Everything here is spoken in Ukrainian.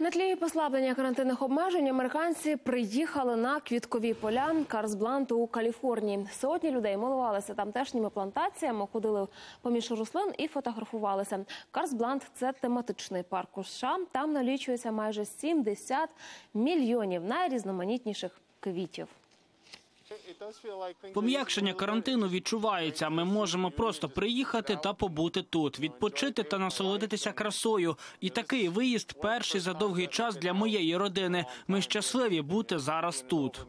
На тлі послаблення карантинних обмежень американці приїхали на квіткові поля Карсбланту у Каліфорнії. Сотні людей милувалися тамтешніми плантаціями, ходили поміж рослин і фотографувалися. Карсблант – це тематичний парк у США. Там налічується майже 70 мільйонів найрізноманітніших квітів. Пом'якшення карантину відчувається. Ми можемо просто приїхати та побути тут, відпочити та насолодитися красою. І такий виїзд перший за довгий час для моєї родини. Ми щасливі бути зараз тут.